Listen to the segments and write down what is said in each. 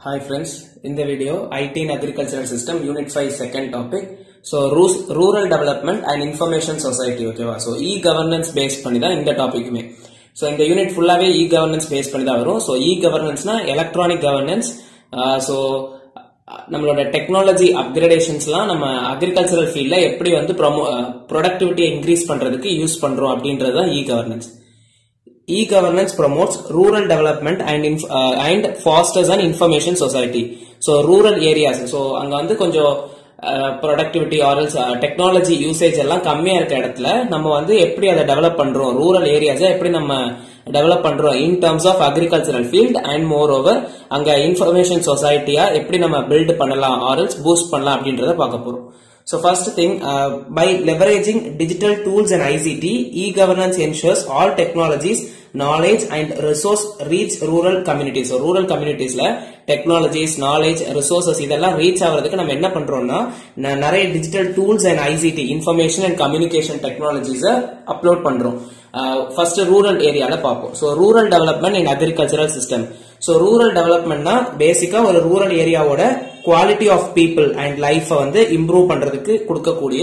Hi friends, in the video IT in Agricultural System Unit 5 second topic. So rus- Rural Development and Information Society ஓகேவா so e governance base பண்ணி தான் இந்த டாபிக்குமே so இந்த unit ஃபுல்லாகவே இ governance base பண்ணி தான் வரும். ஸோ இ கவர்னன்ஸ்னா எலக்ட்ரானிக் கவர்னன்ஸ் ஸோ நம்மளோட டெக்னாலஜி அப்கிரேடேஷன்ஸ்லாம் நம்ம அக்ரிகல்ச்சரல் ஃபீல்டில் எப்படி வந்து ப்ரொமோ ப்ரொடக்டிவிட்டியை இன்க்ரீஸ் பண்ணுறதுக்கு யூஸ் பண்ணுறோம் அப்படின்றது தான் e governance e-governance promotes rural development and inf- uh, and fosters an information society. So rural areas. So அங்க வந்து கொஞ்சம் ப்ரொடக்டிவிட்டி ஆரல்ஸ் டெக்னாலஜி யூசேஜ் எல்லாம் கம்மியா இருக்க இடத்துல நம்ம வந்து எப்படி அதை டெவலப் பண்றோம்? ரூரல் ஏரியாஸை எப்படி நம்ம டெவலப் பண்றோம்? In terms of agricultural field and more over அங்க இன்ஃபர்மேஷன் சொசைட்டியா எப்படி நம்ம பில்ட் பண்ணலாம்? ஆரல்ஸ் பூஸ்ட் பண்ணலாம் அப்படின்றத பார்க்க போறோம். So first thing, uh, by leveraging digital tools and ICT, e-governance ensures all technologies, knowledge and resource reach rural communities. So rural communitiesல technologies, knowledge, resources இதெல்லாம் reach ஆகிறதுக்கு நம்ம என்ன பண்றோம்னா ந- நிறைய digital tools and ICT, information and communication technologies upload பண்றோம் first rural ஏரியால பார்ப்போம். So rural development in agricultural system so rural டெவலப்மெண்ட்னா பேசிக்கா ஒரு ரூரல் ஏரியாவோட குவாலிட்டி ஆஃப் பீப்புள் அண்ட் லைஃபை வந்து இம்ப்ரூவ் பண்றதுக்கு கொடுக்கக்கூடிய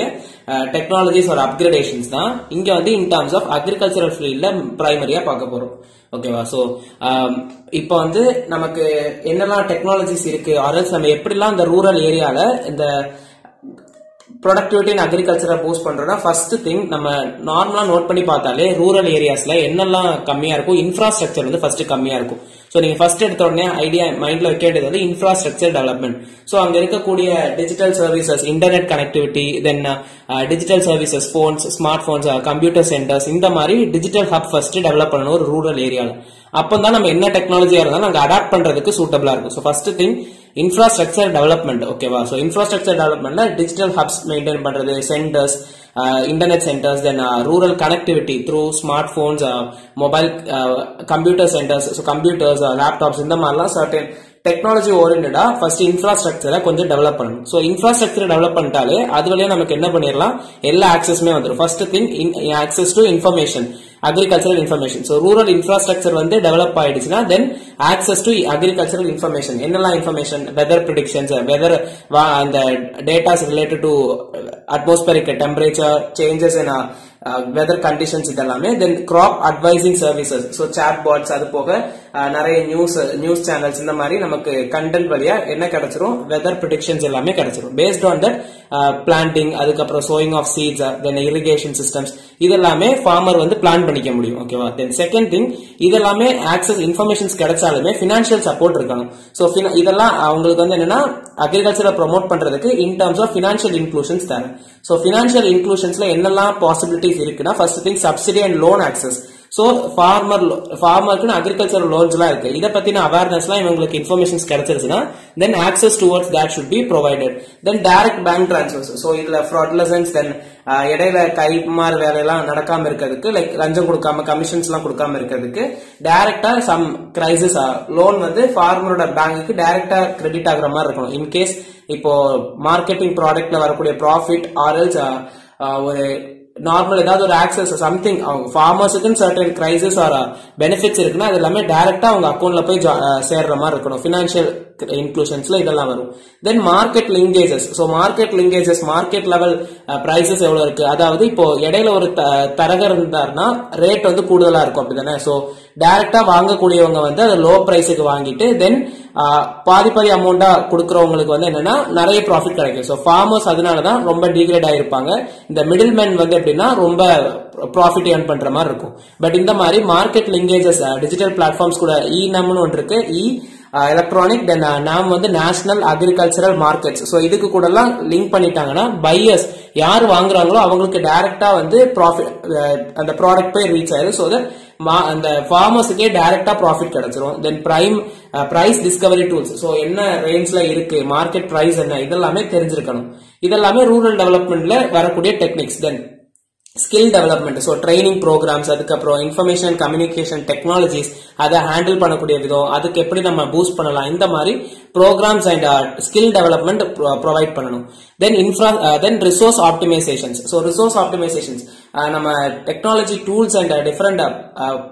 டெக்னாலஜிஸ் ஒரு அப்கிரேடேஷன்ஸ் தான் இங்க வந்து இன் டர்ம்ஸ் ஆஃப் அக்ரிகல்ச்சரல் ஃபீல்ட்ல பிரைமரியா பார்க்க போறோம். ஓகேவா ஸோ um, இப்போ வந்து நமக்கு என்னெல்லாம் டெக்னாலஜிஸ் இருக்கு? ஆர்எல்ஸ் நம்ம எப்படிலாம் இந்த ரூரல் ஏரியால இந்த ப்ரொடக்டிவிட்டி இன் அக்ரிகல்ச்சரை பூஸ்ட் பண்றோம்னா ஃபர்ஸ்ட் திங் நம்ம நார்மலா நோட் பண்ணி பார்த்தாலே ரூரல் ஏரியாஸ்ல என்னெல்லாம் கம்மியா இருக்கும் இன்ஃப்ராஸ்ட்ரக்சர் வந்து ஃபர்ஸ்ட் கம்மியா இருக்கும். ஸோ நீங்க ஃபர்ஸ்ட் எடுத்த உடனே ஐடியா மைண்ட்ல வைக்க வேண்டியது வந்து இன்ஃப்ராஸ்ட்ரக்சர் டெவலப்மெண்ட் ஸோ அங்க இருக்கக்கூடிய digital services internet connectivity then digital services phones smart phones computer centres இந்த மாதிரி டிஜிட்டல் ஹப் ஃபர்ஸ்ட் டெவலப் பண்ணணும் ஒரு ரூரல் ஏரியாவில் அப்போ தான் நம்ம என்ன டெக்னாலஜியா இருந்தாலும் நாங்கள் அடாப்ட் பண்றதுக்கு சூட்டபிளா இருக்கும். So first thing infrastructure development ஓகேவா ஸோ இன்ஃப்ராஸ்ட்ரக்சர் டெவலப்மெண்ட்ல டிஜிட்டல் ஹப்ஸ் மெயின்டைன் பண்றது centres internet centres then rural connectivity through smart phones mobile computer centres so computers laptops இந்த மாதிரிலாம் சர்டன் டெக்னாலஜி ஓரியன்டா ஃபர்ஸ்ட் இன்ஃப்ராஸ்ட்ரக்சரை கொஞ்சம் டெவலப் பண்ணணும். ஸோ இன்ஃப்ராஸ்ட்ரக்சர் டெவலப் பண்ணிட்டாலே அது வழியாக நமக்கு என்ன பண்ணிடலாம்? எல்லா ஆக்சஸுமே வந்துடும் first thing access to information agricultural information so rural infrastructure வந்து டெவலப் ஆயிடுச்சுன்னா then access to agricultural information என்னெல்லாம் இன்ஃபர்மேஷன் வெதர் ப்ரிடிக்ஷன்ஸ் வெதர் அந்த datas related to atmospheric temperature changes in weather conditions இதெல்லாமே then crop advising services so chat bots அது போக நிறைய news news channels இந்த மாதிரி நமக்கு கண்டென்ட் வழியா என்ன கிடைச்சிரும்? வெதர் ப்ரிடிக்ஷன்ஸ் எல்லாமே கிடைச்சிரும். பேஸ்ட் ஆன் தட் பிளான்டிங் அதுக்கப்புறம் sowing of seeds then irrigation systems இதெல்லாமே ஃபார்மர் வந்து பிளான் பண்ணிக்க முடியும். ஓகேவா தென் செகண்ட் திங் இதெல்லாமே ஆக்சஸ் இன்ஃபர்மேஷன்ஸ் கிடைச்சாலுமே ஃபினான்ஷியல் சப்போர்ட் இருக்கணும் ஸோ இதெல்லாம் அவங்களுக்கு வந்து என்னன்னா அக்ரிகல்ச்சரை ப்ரொமோட் பண்றதுக்கு in terms of financial inclusions தேவை ஸோ ஃபினான்ஷியல் இன்க்ளூஷன்ஸ்ல என்னெல்லாம் பாசிபிலிட்டிஸ் இருக்குன்னா first thing subsidy and loan access so farmer ஃபார்மருக்குன்னு agriculture லோன்ஸ்லாம் இருக்கு. இதை பத்தின அவேர்னஸ்லாம் இவங்களுக்கு informations கிடைச்சிருச்சுன்னா then access towards that should be provided then direct bank transfers so இதுல ஃப்ராட்லசன்ஸ் தென் இடையில கைமாறு வேலையெல்லாம் நடக்காம இருக்கிறதுக்கு லைக் லஞ்சம் கொடுக்காம கமிஷன்ஸ் எல்லாம் கொடுக்காம இருக்கிறதுக்கு டைரக்டா சம் கிரைசிஸ் லோன் வந்து ஃபார்மரோட பேங்க்குக்கு டைரக்டா கிரெடிட் ஆகுற மாதிரி இருக்கணும். இன்கேஸ் இப்போ மார்க்கெட்டிங் ப்ராடக்ட்ல வரக்கூடிய ப்ராஃபிட் ஆர்எல்ஸ் ஒரு நார்மல் ஏதாவது ஒரு ஆக்சஸ் சம்திங் அவங்க ஃபார்மர்ஸுக்குன்னு சர்டன் கிரைசிஸ் ஆர் பெனிஃபிட்ஸ் இருக்குன்னா அது எல்லாமே டைரக்டா அவங்க அக்கௌண்ட்ல போய் ஜா- uh, சேர்ற மாதிரி இருக்கணும். ஃபினான்ஷியல் இன்க்ளூஷன்ஸ்ல இதெல்லாம் வரும். Then market linkages so market linkages market level prices எவ்வளவு இருக்கு? அதாவது இப்போ இடையில ஒரு த- தரகர் இருந்தாருன்னா ரேட் வந்து கூடுதலா இருக்கும் அப்படிதானே ஸோ டைரக்டா வாங்கக்கூடியவங்க வந்து அதை லோ ப்ரைஸுக்கு வாங்கிட்டு தென் பாதி பாதி அமௌண்டா கொடுக்கறவங்களுக்கு வந்து என்னன்னா நிறைய ப்ராஃபிட் கிடைக்கும். ஸோ ஃபார்மர்ஸ் அதனால தான் ரொம்ப டீக்ரேட் ஆயிருப்பாங்க. இந்த மிடில் மேன் வந்து எப்படின்னா ரொம்ப ப்ராஃபிட் ஏர்ன் பண்ற மாதிரி இருக்கும். பட் இந்த மாதிரி மார்க்கெட் லிங்கேஜஸ் டிஜிட்டல் பிளாட்ஃபார்ம்ஸ் கூட e இ நம்னு ஒன்று இருக்கு. இ எலக்ட்ரானிக் தென் நாம் வந்து நேஷனல் அக்ரிகல்ச்சரல் மார்க்கெட்ஸ் ஸோ இதுக்கு கூட எல்லாம் லிங்க் பண்ணிட்டாங்கன்னா பையர்ஸ் யார் வாங்குறாங்களோ அவங்களுக்கு டைரக்டா வந்து ப்ராஃபிட் அந்த ப்ராடக்ட் போய் ரீச் ஆயிரும். ஸோ தட் அந்த ஃபார்மர்ஸுக்கே டைரக்டா ப்ராஃபிட் கிடைச்சிரும். Then prime price discovery tools so என்ன ரேஞ்ச்ல இருக்கு? மார்க்கெட் பிரைஸ் என்ன? இதெல்லாமே தெரிஞ்சிருக்கணும். இதெல்லாமே ரூரல் டெவலப்மெண்ட்ல வரக்கூடிய techniques then skill development so training programmes அதுக்கப்புறம் இன்ஃபர்மேஷன் கம்யூனிகேஷன் டெக்னாலஜிஸ் அதை ஹேண்டில் பண்ணக்கூடிய விதம் அதுக்கு எப்படி நம்ம பூஸ்ட் பண்ணலாம்? இந்த மாதிரி programmes and skill development provide பண்ணணும். Then infra then resource optimisations so resource optimisations நம்ம technology tools and different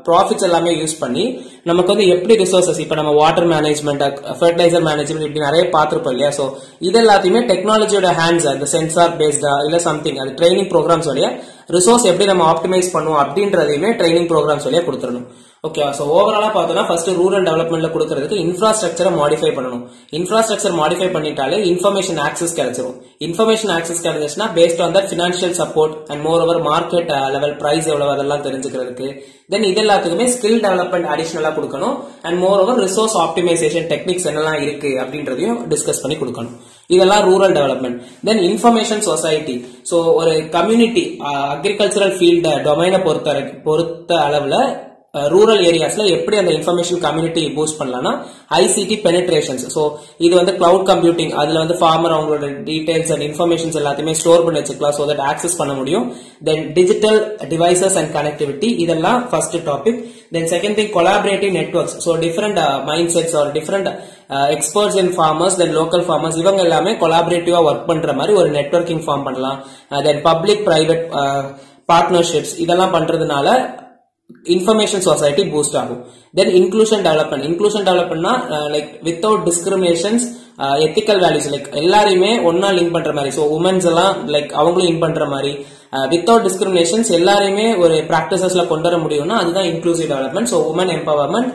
profits எல்லாமே யூஸ் பண்ணி நமக்கு வந்து எப்படி ரிசோர்சஸ் இப்போ நம்ம வாட்டர் மேனேஜ்மெண்ட் ஃபெர்டிலைசர் மேனேஜ்மெண்ட் இப்படி நிறைய பார்த்துருப்போம் இல்லையா? ஸோ இது எல்லாத்தையுமே டெக்னாலஜியோட ஹேண்ட்ஸ் அந்த சென்சார் பேஸ்டா இல்லை சம்திங் அது ட்ரைனிங் ப்ரோக்ராம்ஸ் வழியா ரிசோர்ஸ் எப்படி நம்ம ஆப்டிமைஸ் பண்ணுவோம் அப்படின்றதையுமே ட்ரைனிங் ப்ரோக்ராம்ஸ் வழியா கொடுத்துடணும். ஓகேவா ஸோ ஓவராலாக பார்த்தோம்னா ஃபர்ஸ்ட் ரூரல் டெவலப்மெண்ட்ல கொடுக்கறதுக்கு இன்ஃப்ராஸ்ட்ரக்சரை மாடிஃபை பண்ணணும். இன்ஃப்ராஸ்ட்ரக்சர் மாடிஃபை பண்ணிட்டாலே இன்ஃபர்மேஷன் ஆக்சஸ் கிடைச்சிரும். Information access கிடைச்சிச்சுன்னா based on that financial support and moreover market level price எவ்வளவு அதெல்லாம் தெரிஞ்சுக்கிறதுக்கு. தென் இது எல்லாத்துக்குமே ஸ்கில் டெவலப்மெண்ட் அடிஷனலாக கொடுக்கணும். And moreover resource optimisation techniques என்னெல்லாம் இருக்கு அப்படின்றதையும் டிஸ்கஸ் பண்ணி கொடுக்கணும். இதெல்லாம் rural development then information society so ஒரு கம்யூனிட்டி அக்ரிகல்ச்சரல் ஃபீல்ட டொமைனை பொறுத்த பொறுத்த அளவில் ரூரல் ஏரியாஸ்ல எப்படி அந்த இன்ஃபர்மேஷன் கம்யூனிட்டி பூஸ்ட் பண்ணலாம்னா ஐசிடி பெனிட்ரேஷன்ஸ் ஸோ இது வந்து கிளவுட் கம்ப்யூட்டிங் அதுல வந்து ஃபார்மர் அவங்களோட டீடைல்ஸ் அண்ட் இன்ஃபர்மேஷன்ஸ் எல்லாத்தையுமே ஸ்டோர் பண்ணி வச்சுக்கலாம் ஸோ தட் ஆக்சஸ் பண்ண முடியும். Then digital devices and connectivity இதெல்லாம் first topic then second thing collaborative networks so different mindsets or different experts in farmers then local farmers இவங்க எல்லாமே கொலாபரேட்டிவா work பண்ற மாதிரி ஒரு நெட்ஒர்க்கிங் ஃபார்ம் பண்ணலாம். தென் பப்ளிக் பிரைவேட் பார்ட்னர்ஷிப்ஸ் இதெல்லாம் பண்றதுனால இன்ஃபர்மேஷன் சொசைட்டி பூஸ்ட் ஆகும் தென் inclusion development inclusion டெவலப்மெண்ட்னா like without discriminations ethical values like எல்லாரையுமே ஒன்னா லிங்க் பண்ற மாதிரி. ஸோ உமன்ஸ் எல்லாம் லைக் அவங்களும் லிங்க் பண்ற மாதிரி. வித்தவுட் டிஸ்கிரிமினேஷன்ஸ் எல்லாரையுமே ஒரு ப்ராக்டிசஸ்ல கொண்டு வர முடியும்னா அதுதான் inclusive development so women empowerment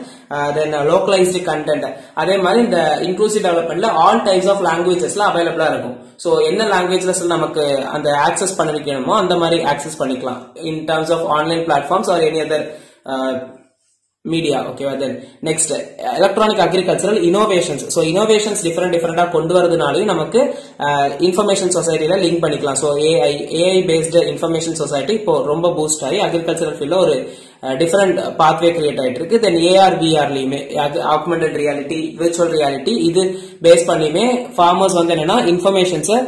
then localised content அதே மாதிரி இந்த இன்க்ளூசிவ் டெவலப்மெண்ட்ல ஆல் டைப்ஸ் ஆஃப் லாங்குவேஜஸ்லாம் அவைலபிளா இருக்கும். ஸோ என்ன லாங்குவேஜஸ் நமக்கு அந்த ஆக்சஸ் பண்ண வைக்கணுமோ அந்த மாதிரி ஆக்சஸ் பண்ணிக்கலாம். In terms of online platforms or any other media ஓகேவா then next electronic agricultural innovations so innovations different டிஃப்ரெண்டா கொண்டு வரதுனாலையும் நமக்கு இன்ஃபர்மேஷன் சொசைட்டியில லிங்க் பண்ணிக்கலாம். So AI AI based information society இப்போ ரொம்ப பூஸ்ட் ஆகி அக்ரிகல்ச்சரல் ஃபீல்ட்ல ஒரு டிஃப்ரெண்ட் பாத்வே கிரியேட் ஆயிட்டு இருக்கு then A R augmented reality virtual reality இது பேஸ் பண்ணியுமே ஃபார்மர்ஸ் வந்து என்னன்னா இன்ஃபர்மேஷன்ஸை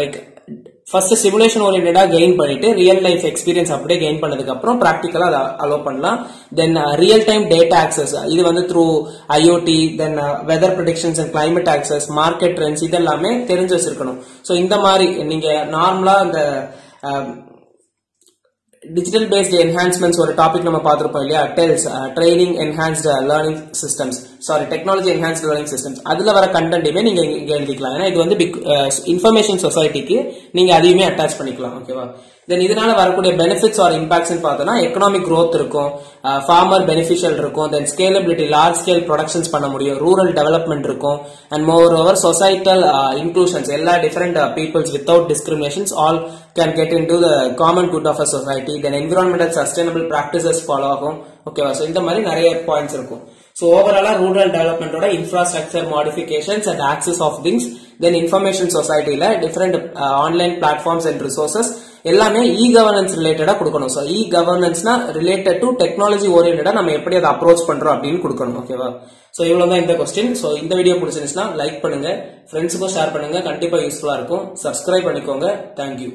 லைக் ஃபர்ஸ்ட் சிமுலேஷன் ஓரியன்டா கெயின் பண்ணிட்டு ரியல் லைஃப் எக்ஸ்பீரியன்ஸ் அப்படியே கெயின் பண்ணதுக்கு அப்புறம் ப்ராக்டிக்கலா அதை அலோவ் பண்ணலாம். Then real time data access இது வந்து through IoT then weather predictions and climate access market trends இதெல்லாமே தெரிஞ்சு வச்சிருக்கணும். ஸோ இந்த மாதிரி நீங்க நார்மலா அந்த டிஜிட்டல் பேஸ்ட் என்ஹான்ஸ்மெண்ட்ஸ் ஒரு டாபிக் நம்ம பார்த்துருப்போம் இல்லையா? TELS training enhanced learning systems sorry technology enhanced learning systems அதுல வர கண்டென்ட்டுமே நீங்க இங்க எழுதிக்கலாம். ஏன்னா இது வந்து பிக் இன்ஃபர்மேஷன் சொசைட்டிக்கு நீங்க அதையுமே அட்டாச் பண்ணிக்கலாம் ஓகேவா தென் இதனால வரக்கூடிய பெனிஃபிட்ஸ் ஆர் இம்பாக்ட்ஸ் பார்த்தோம்னா எக்கனாமிக் க்ரோத் இருக்கும் uh, ஃபார்மர் பெனிஃபிஷியல் இருக்கும் then scalability large scale productions பண்ண முடியும் ரூரல் டெவலப்மெண்ட் இருக்கும் and more over societal inclusions எல்லா different peoples without discriminations all can get into the common good of a society then environmental sustainable practices follow ஆகும் ஓகேவா so இந்த மாதிரி நிறைய points இருக்கும். ஸோ ஓவராலா rural டெவலப்மெண்டோட infrastructure modifications and access of things then information சொசைட்டில different online platforms and resources எல்லாமே e governance ரிலேட்டடா கொடுக்கணும். ஸோ இ கவர்னன்ஸ்னா ரிலேட்டட் டு டெக்னாலஜி ஓரியன்டா நம்ம எப்படி அதை அப்ரோச் பண்றோம் அப்படின்னு கொடுக்கணும் ஓகேவா ஸோ இவ்வளவு தான் இந்த கொஸ்டின் ஸோ இந்த வீடியோ பிடிச்சிருந்துச்சுன்னா லைக் பண்ணுங்க. ஃப்ரெண்ட்ஸுக்கும் ஷேர் பண்ணுங்க. கண்டிப்பா யூஸ்ஃபுல்லா இருக்கும். சப்ஸ்கிரைப் பண்ணிக்கோங்க. தேங்க்யூ